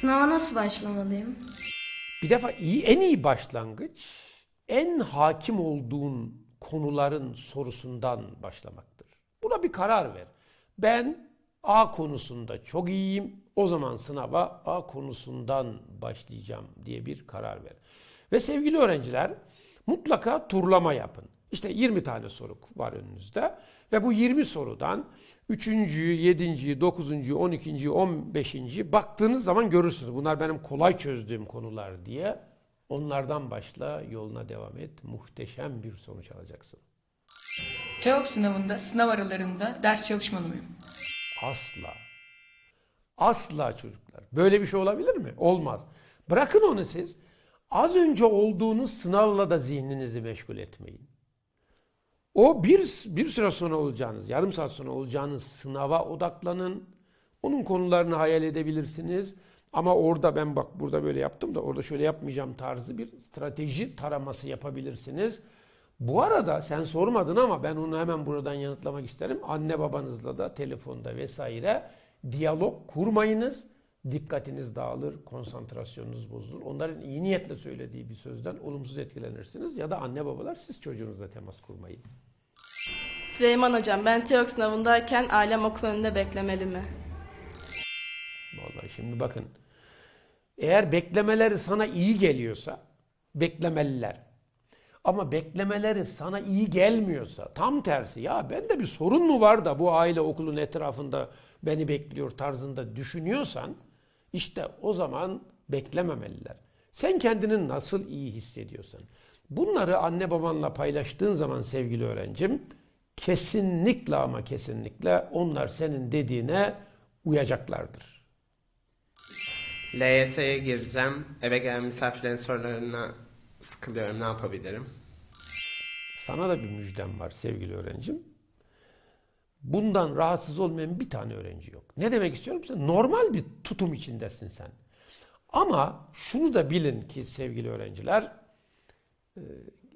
Sınava nasıl başlamalıyım? Bir defa iyi, en iyi başlangıç en hakim olduğun konuların sorusundan başlamaktır. Buna bir karar ver. Ben A konusunda çok iyiyim. O zaman sınava A konusundan başlayacağım diye bir karar ver. Ve sevgili öğrenciler mutlaka turlama yapın. İşte 20 tane soru var önünüzde ve bu 20 sorudan 3. 7. 9. 12. 15. baktığınız zaman görürsünüz. Bunlar benim kolay çözdüğüm konular diye. Onlardan başla, yoluna devam et. Muhteşem bir sonuç alacaksın. TEOK sınavında sınav aralarında ders çalışmalı mıyım? Asla. Asla çocuklar. Böyle bir şey olabilir mi? Olmaz. Bırakın onu siz. Az önce olduğunuz sınavla da zihninizi meşgul etmeyin. O bir, bir süre sonra olacağınız, yarım saat sonra olacağınız sınava odaklanın. Onun konularını hayal edebilirsiniz. Ama orada ben bak burada böyle yaptım da orada şöyle yapmayacağım tarzı bir strateji taraması yapabilirsiniz. Bu arada sen sormadın ama ben onu hemen buradan yanıtlamak isterim. Anne babanızla da telefonda vesaire diyalog kurmayınız. Dikkatiniz dağılır, konsantrasyonunuz bozulur. Onların iyi niyetle söylediği bir sözden olumsuz etkilenirsiniz. Ya da anne babalar siz çocuğunuzla temas kurmayın. Süleyman Hocam, ben TEOK sınavındayken ailem okul önünde beklemeli mi? Vallahi şimdi bakın. Eğer beklemeleri sana iyi geliyorsa beklemeliler. Ama beklemeleri sana iyi gelmiyorsa tam tersi ya bende bir sorun mu var da bu aile okulun etrafında beni bekliyor tarzında düşünüyorsan işte o zaman beklememeliler. Sen kendini nasıl iyi hissediyorsan bunları anne babanla paylaştığın zaman sevgili öğrencim kesinlikle ama kesinlikle onlar senin dediğine uyacaklardır. LYS'ye gireceğim. Eve gelen misafirlerin sorularına sıkılıyorum. Ne yapabilirim? Sana da bir müjdem var sevgili öğrencim. Bundan rahatsız olmayan bir tane öğrenci yok. Ne demek istiyorum? Sen normal bir tutum içindesin sen. Ama şunu da bilin ki sevgili öğrenciler, e,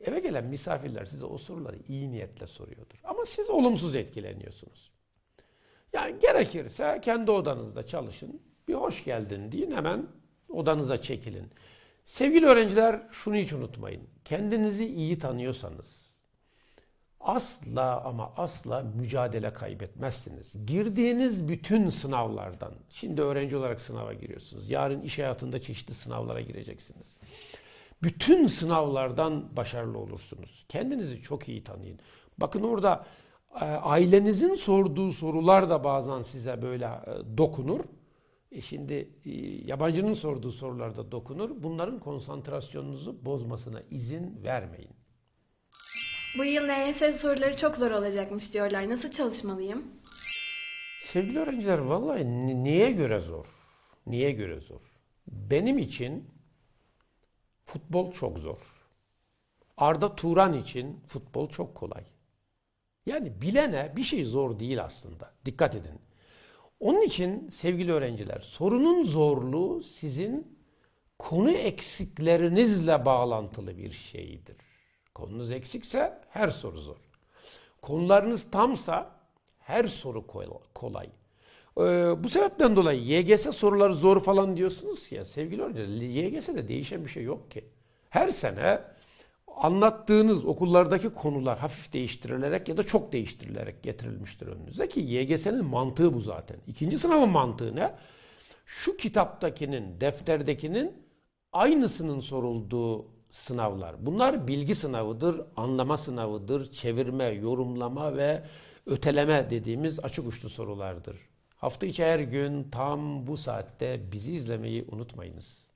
eve gelen misafirler size o soruları iyi niyetle soruyordur. Ama siz olumsuz etkileniyorsunuz. Yani gerekirse kendi odanızda çalışın. Bir hoş geldin deyin hemen odanıza çekilin. Sevgili öğrenciler şunu hiç unutmayın. Kendinizi iyi tanıyorsanız asla ama asla mücadele kaybetmezsiniz. Girdiğiniz bütün sınavlardan, şimdi öğrenci olarak sınava giriyorsunuz. Yarın iş hayatında çeşitli sınavlara gireceksiniz. Bütün sınavlardan başarılı olursunuz. Kendinizi çok iyi tanıyın. Bakın orada e, ailenizin sorduğu sorular da bazen size böyle e, dokunur. E şimdi e, yabancının sorduğu sorularda dokunur. Bunların konsantrasyonunuzu bozmasına izin vermeyin. Bu yıl LYS soruları çok zor olacakmış diyorlar. Nasıl çalışmalıyım? Sevgili öğrenciler vallahi ni- niye göre zor? Niye göre zor? Benim için futbol çok zor. Arda Turan için futbol çok kolay. Yani bilene bir şey zor değil aslında. Dikkat edin. Onun için sevgili öğrenciler sorunun zorluğu sizin konu eksiklerinizle bağlantılı bir şeydir. Konunuz eksikse her soru zor. Konularınız tamsa her soru kolay. Ee, bu sebepten dolayı YGS soruları zor falan diyorsunuz ya sevgili öğrenciler YGS'de değişen bir şey yok ki. Her sene anlattığınız okullardaki konular hafif değiştirilerek ya da çok değiştirilerek getirilmiştir önünüze ki YGS'nin mantığı bu zaten. İkinci sınavın mantığı ne? Şu kitaptakinin, defterdekinin aynısının sorulduğu sınavlar. Bunlar bilgi sınavıdır, anlama sınavıdır, çevirme, yorumlama ve öteleme dediğimiz açık uçlu sorulardır. Hafta içi her gün tam bu saatte bizi izlemeyi unutmayınız.